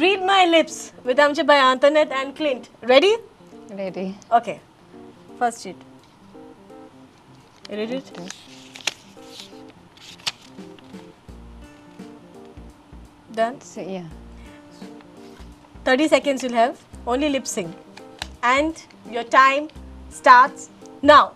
Read My Lips with Amche by Antoinette and Clint. Ready? Ready. Okay. First sheet. Read it. Done? So, yeah. 30 seconds you'll have. Only lip sync. And your time starts now.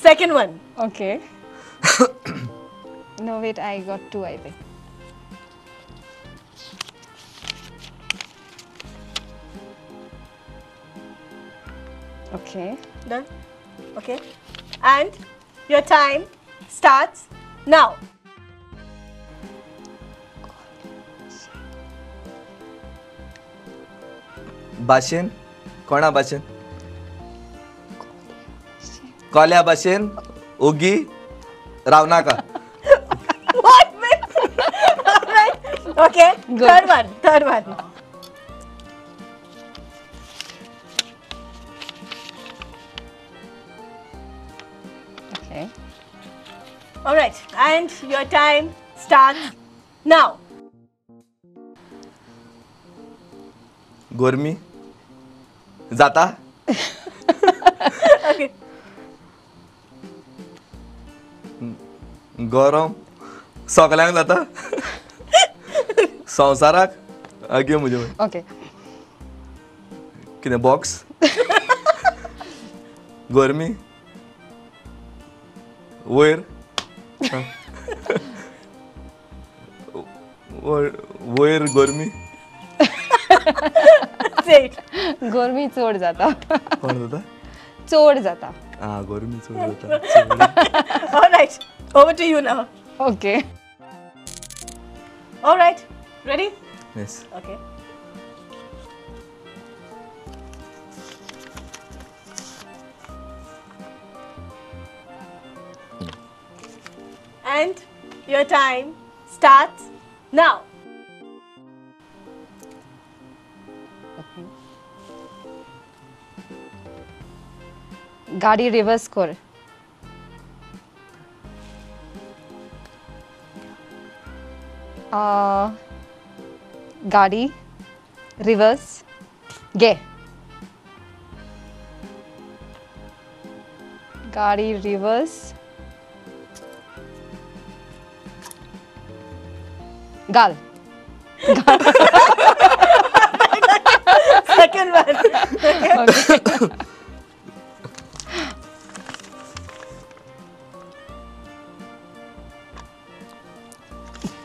Second one. Okay. no, wait, I got two, I think. Okay. Done. Okay. And your time starts now. भाशेन कोणा भाशेन कोल्या भाशेन ओगी रावनाका What? Alright. Okay. Good. Third one. Third one. And your time starts now. गोरमी जाता गरम सगल्यांक जाता संवसाराक म्हजे Okay. कितें बॉक्स गरमी। वयर हा. वयर- गरमी. गोरमी चोड जाता। कोण जाता? चोड जाता। आं गरमी चड जाता। Alright. Over to you now. Okay. All right. Ready? Yes. Okay. And your time starts now. Okay. गाड़ी रिवर्स कर गाड़ी रिवर्स गे गाड़ी रिवर्स गाल second one.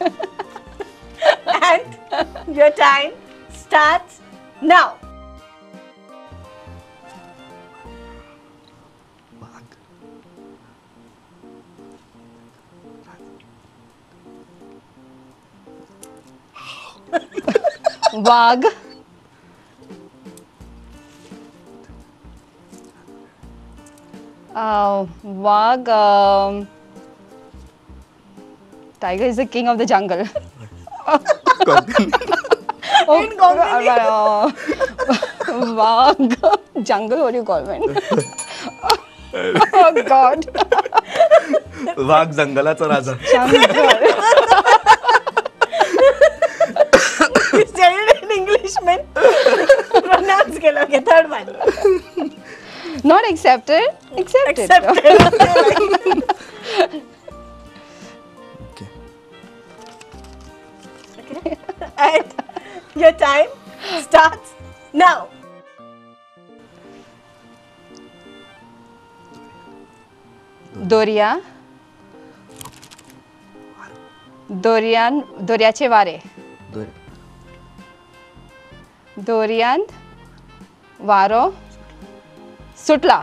Okay. Your time starts now. Wag. Uh, wag. Um, tiger is the king of the jungle. oh, uh, you call it? oh God, वाघ जंगलाचा राजा it in English, man. Pronounce ke दोरिया दोरियान दोऱ्याचे वारे दोरे दोरियान वारो सुटला.